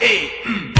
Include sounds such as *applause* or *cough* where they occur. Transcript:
Hey. *clears throat*